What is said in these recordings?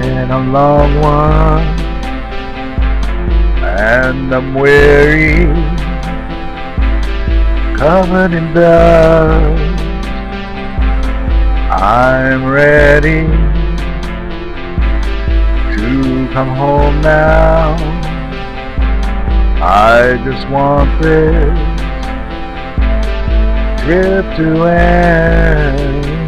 been a long one, and I'm weary, covered in dust. I'm ready to come home now. I just want this trip to end.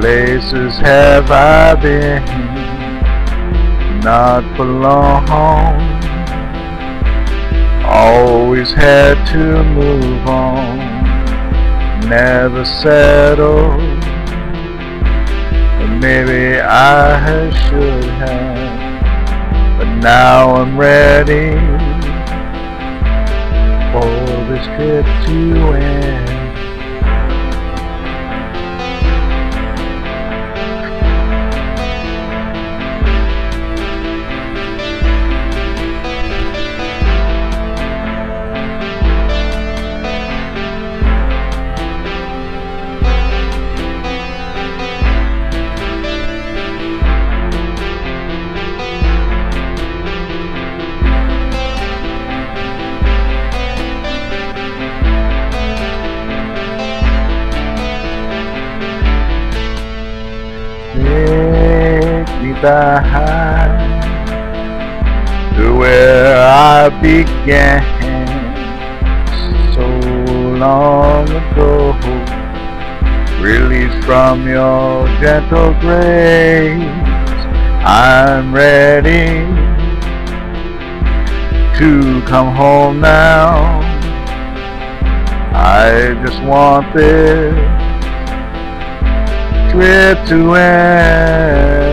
Places have I been, not for long. Always had to move on, never settled. But maybe I should have, but now I'm ready for this trip to end. To where I began so long ago. Released from your gentle grace, I'm ready to come home now. I just want this trip to end.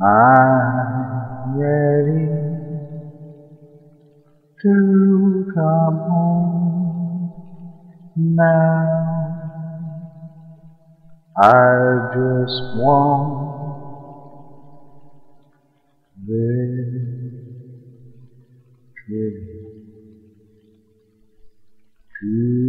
I'm ready to come home now. I just want this trip to